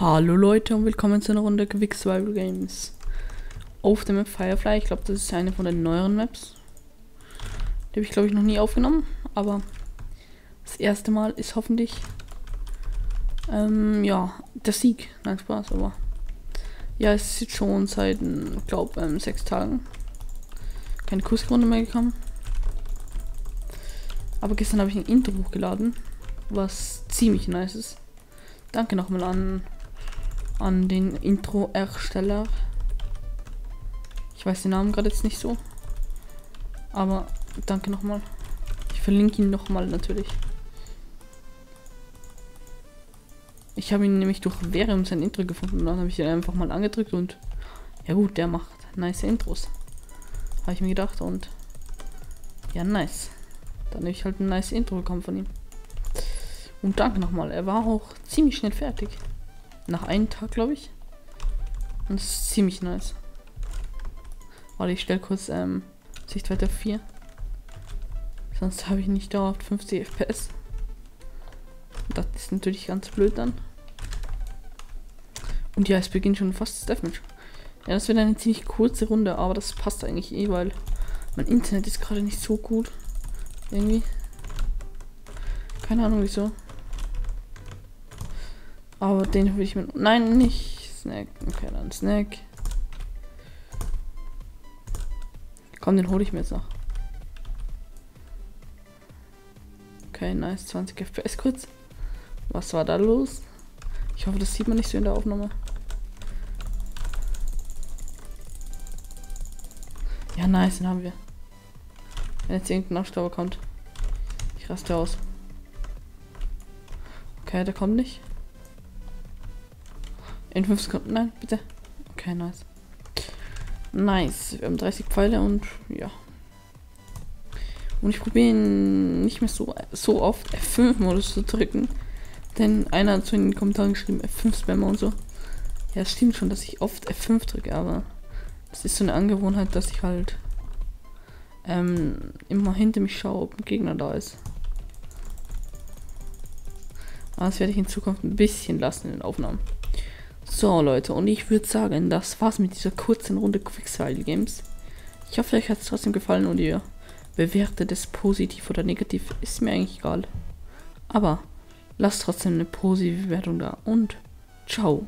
Hallo Leute und willkommen zu einer Runde Quick Survival Games auf der Map Firefly. Ich glaube, das ist eine von den neueren Maps. Die habe ich glaube ich noch nie aufgenommen, aber das erste Mal ist hoffentlich ähm, ja der Sieg. Nein Spaß, aber ja, es ist jetzt schon seit, glaube ähm, sechs Tagen keine Kursrunde mehr gekommen. Aber gestern habe ich ein Intro hochgeladen, was ziemlich nice ist. Danke nochmal an an den Intro-Ersteller. Ich weiß den Namen gerade jetzt nicht so. Aber danke nochmal. Ich verlinke ihn nochmal natürlich. Ich habe ihn nämlich durch Verium sein Intro gefunden und dann habe ich ihn einfach mal angedrückt und ja gut, der macht nice Intros. Habe ich mir gedacht und ja, nice. Dann habe ich halt ein nice Intro bekommen von ihm. Und danke nochmal. Er war auch ziemlich schnell fertig. Nach einem Tag, glaube ich. Und das ist ziemlich nice. Warte, ich stelle kurz ähm, Sichtweite 4. Sonst habe ich nicht dauerhaft 50 FPS. Das ist natürlich ganz blöd dann. Und ja, es beginnt schon fast das Deathmatch. Ja, das wird eine ziemlich kurze Runde, aber das passt eigentlich eh, weil mein Internet ist gerade nicht so gut. Irgendwie. Keine Ahnung wieso. Aber den will ich mir. Nein, nicht Snack. Okay, dann Snack. Komm, den hole ich mir jetzt noch. Okay, nice. 20 FPS kurz. Was war da los? Ich hoffe, das sieht man nicht so in der Aufnahme. Ja, nice, den haben wir. Wenn jetzt irgendein Abstauber kommt. Ich raste aus. Okay, der kommt nicht. In 5 Sekunden. Nein, bitte. Okay, nice. Nice. Wir haben 30 Pfeile und ja. Und ich probiere nicht mehr so, so oft F5-Modus zu drücken. Denn einer hat so in den Kommentaren geschrieben, F5-Spammer und so. Ja, es stimmt schon, dass ich oft F5 drücke, aber das ist so eine Angewohnheit, dass ich halt ähm, immer hinter mich schaue, ob ein Gegner da ist. Aber das werde ich in Zukunft ein bisschen lassen in den Aufnahmen. So, Leute, und ich würde sagen, das war's mit dieser kurzen Runde Quicksile Games. Ich hoffe, euch hat es trotzdem gefallen und ihr bewertet es positiv oder negativ, ist mir eigentlich egal. Aber lasst trotzdem eine positive Bewertung da und ciao.